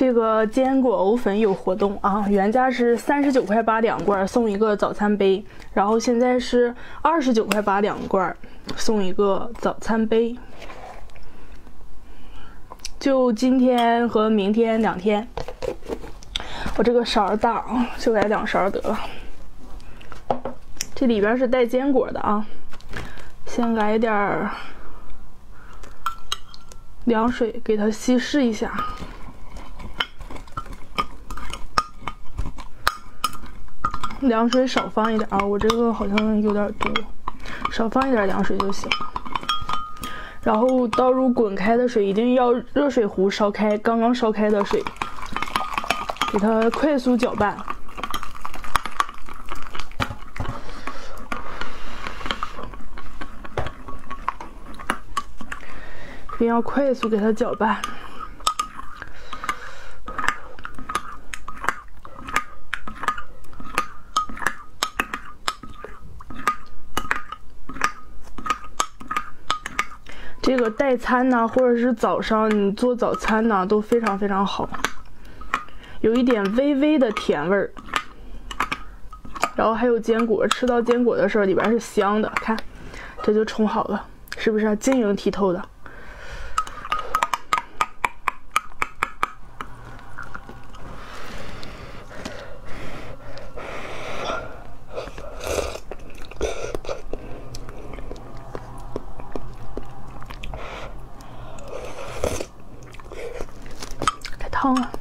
这个坚果藕粉有活动啊，原价是三十九块八两罐，送一个早餐杯，然后现在是二十九块八两罐，送一个早餐杯。就今天和明天两天，我这个勺大啊，就来两勺得了。这里边是带坚果的啊，先来点凉水给它稀释一下。凉水少放一点啊，我这个好像有点多，少放一点凉水就行。然后倒入滚开的水，一定要热水壶烧开，刚刚烧开的水，给它快速搅拌，一定要快速给它搅拌。这个代餐呢，或者是早上你做早餐呢，都非常非常好，有一点微微的甜味儿，然后还有坚果，吃到坚果的时候里边是香的，看，这就冲好了，是不是晶莹剔透的？color.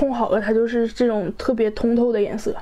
冲好了，它就是这种特别通透的颜色。